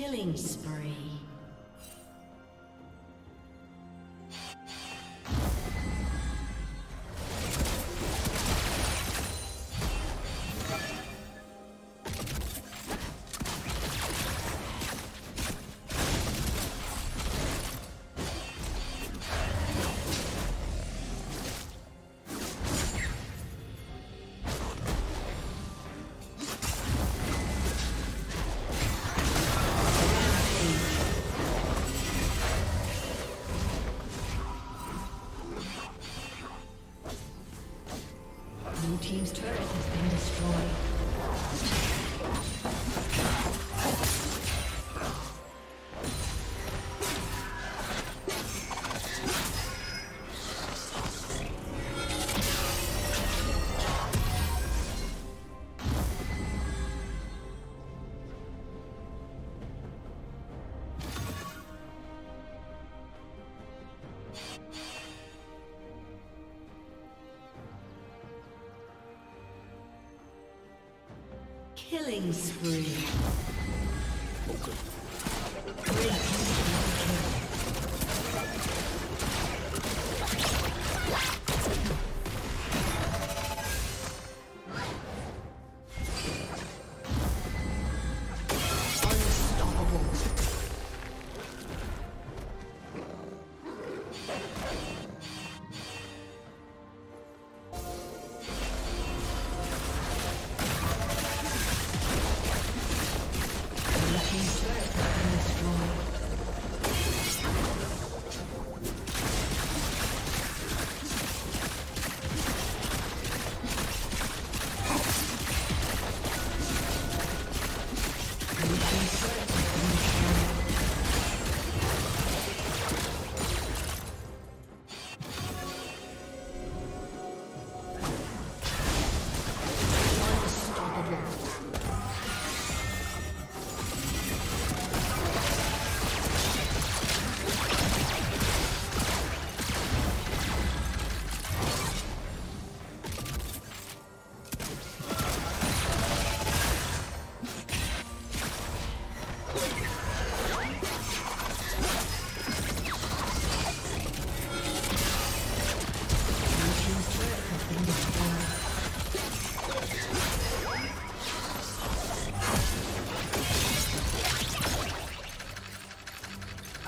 Killing spree. Killing spree.